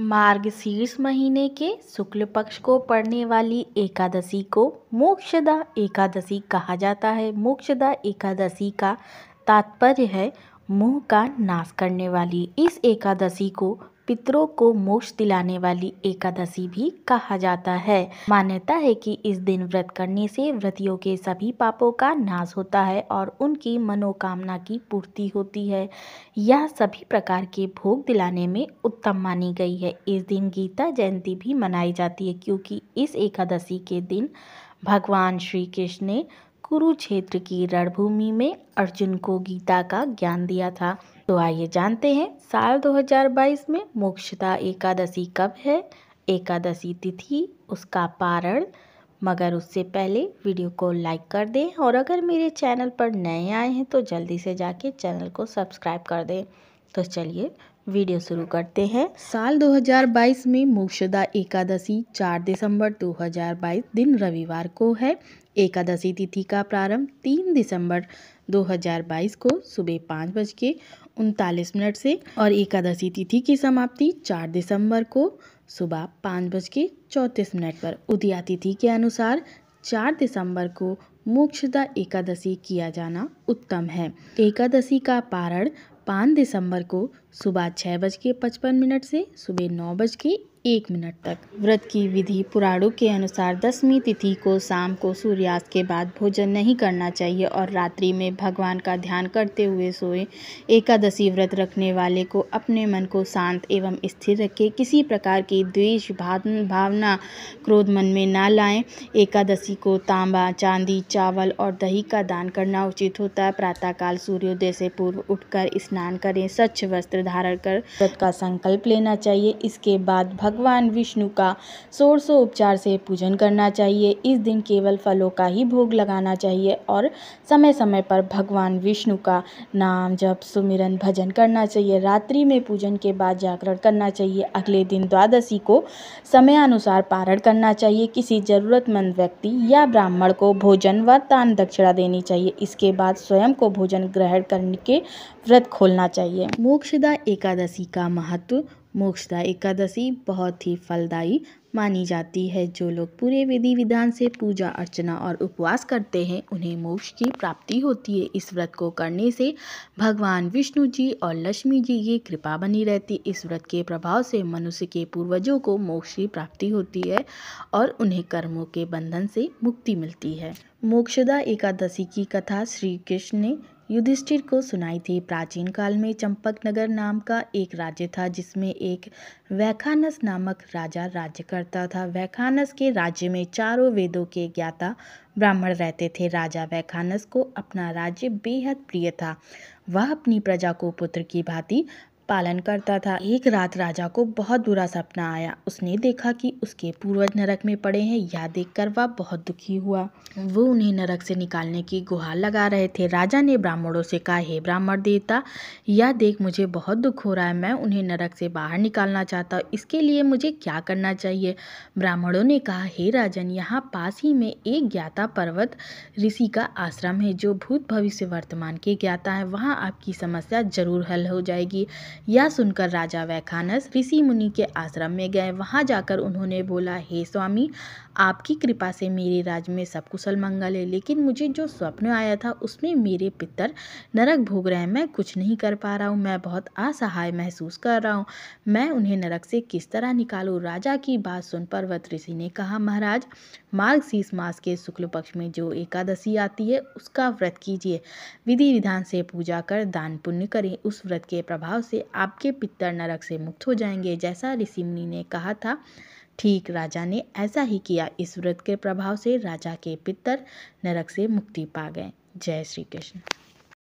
मार्गशीर्ष महीने के शुक्ल पक्ष को पड़ने वाली एकादशी को मोक्षदा एकादशी कहा जाता है। मोक्षदा एकादशी का तात्पर्य है, मुँह का नाश करने वाली। इस एकादशी को पितरों को मोक्ष दिलाने वाली एकादशी भी कहा जाता है। मान्यता है कि इस दिन व्रत करने से व्रतियों के सभी पापों का नाश होता है और उनकी मनोकामना की पूर्ति होती है। यह सभी प्रकार के भोग दिलाने में उत्तम मानी गई है। इस दिन गीता जयंती भी मनाई जाती है क्योंकि इस एकादशी के दिन भगवान श्री कृष्ण ने कुरुक्षेत्र की रणभूमि में अर्जुन को गीता का ज्ञान दिया था। तो आइए जानते हैं, साल 2022 में मोक्षता एकादशी कब है? एकादशी तिथि, उसका पारण। मगर उससे पहले वीडियो को लाइक कर दें और अगर मेरे चैनल पर नए आए हैं तो जल्दी से जाके चैनल को सब्सक्राइब कर दें। तो चलिए वीडियो शुरू करते हैं। साल 2022 में मोक्षदा एकादशी 4 दिसंबर 2022 दिन रविवार को है। एकादशी तिथि का प्रारंभ 3 दिसंबर 2022 को सुबह पाँच बज के उनतालीस मिनट से और एकादशी तिथि की समाप्ति 4 दिसंबर को सुबह पाँच बज के चौंतीस मिनट पर। उदया तिथि के अनुसार 4 दिसंबर को मोक्षदा एकादशी किया जाना उत्तम है। एकादशी का पारण पाँच दिसंबर को सुबह छः बज के पचपन मिनट से सुबह नौ बज के एक मिनट तक। व्रत की विधि पुराणों के अनुसार दसवीं तिथि को शाम को सूर्यास्त के बाद भोजन नहीं करना चाहिए और रात्रि में भगवान का ध्यान करते हुए सोए। एकादशी व्रत रखने वाले को अपने मन को शांत एवं स्थिर रखे। किसी प्रकार की द्वेष भावना क्रोध मन में ना लाएँ। एकादशी को तांबा, चांदी, चावल और दही का दान करना उचित होता है। प्रातःकाल सूर्योदय से पूर्व उठकर स्नान करें। स्वच्छ वस्त्र धारण कर व्रत का संकल्प लेना चाहिए। इसके बाद भगवान विष्णु का षोड़शो उपचार से पूजन करना चाहिए। इस दिन केवल फलों का ही भोग लगाना चाहिए और समय समय पर भगवान विष्णु का नाम जप, सुमिरन भजन करना चाहिए। रात्रि में पूजन के बाद जागरण करना चाहिए। अगले दिन द्वादशी को समयानुसार पारण करना चाहिए। किसी ज़रूरतमंद व्यक्ति या ब्राह्मण को भोजन व दान दक्षिणा देनी चाहिए। इसके बाद स्वयं को भोजन ग्रहण करने के व्रत खोलना चाहिए। मोक्षदा एकादशी का महत्व मोक्षदा एकादशी बहुत ही फलदायी मानी जाती है। जो लोग पूरे विधि विधान से पूजा, अर्चना और उपवास करते हैं, उन्हें मोक्ष की प्राप्ति होती है। इस व्रत को करने से भगवान विष्णु जी और लक्ष्मी जी की कृपा बनी रहती इस व्रत के प्रभाव से मनुष्य के पूर्वजों को मोक्ष की प्राप्ति होती है और उन्हें कर्मों के बंधन से मुक्ति मिलती है। मोक्षदा एकादशी की कथा श्री कृष्ण ने युधिष्ठिर को सुनाई थी। प्राचीन काल में चंपक नगर नाम का एक राज्य था, जिसमें एक वैखानस नामक राजा राज्य करता था। वैखानस के राज्य में चारों वेदों के ज्ञाता ब्राह्मण रहते थे। राजा वैखानस को अपना राज्य बेहद प्रिय था। वह अपनी प्रजा को पुत्र की भांति पालन करता था। एक रात राजा को बहुत बुरा सपना आया। उसने देखा कि उसके पूर्वज नरक में पड़े हैं। यह देखकर वह बहुत दुखी हुआ। वो उन्हें नरक से निकालने की गुहार लगा रहे थे। राजा ने ब्राह्मणों से कहा, हे ब्राह्मण देवता, यह देख मुझे बहुत दुख हो रहा है। मैं उन्हें नरक से बाहर निकालना चाहता हूँ। इसके लिए मुझे क्या करना चाहिए? ब्राह्मणों ने कहा, हे राजन, यहाँ पास ही में एक ज्ञाता पर्वत ऋषि का आश्रम है, जो भूत भविष्य वर्तमान के ज्ञाता है। वहाँ आपकी समस्या ज़रूर हल हो जाएगी। यह सुनकर राजा वैखानस ऋषि मुनि के आश्रम में गए। वहाँ जाकर उन्होंने बोला, हे स्वामी, आपकी कृपा से मेरे राज्य में सब कुशल मंगल है, लेकिन मुझे जो स्वप्न आया था, उसमें मेरे पितर नरक भोग रहे हैं। मैं कुछ नहीं कर पा रहा हूँ। मैं बहुत असहाय महसूस कर रहा हूँ। मैं उन्हें नरक से किस तरह निकालूँ? राजा की बात सुन पर्वत ऋषि ने कहा, महाराज मार्ग शीस मास के शुक्ल पक्ष में जो एकादशी आती है, उसका व्रत कीजिए। विधि विधान से पूजा कर दान पुण्य करें। उस व्रत के प्रभाव से आपके पितर नरक से मुक्त हो जाएँगे, जैसा ऋषि मुनि ने कहा था। ठीक, राजा ने ऐसा ही किया। इस व्रत के प्रभाव से राजा के पितर नरक से मुक्ति पा गए। जय श्री कृष्ण।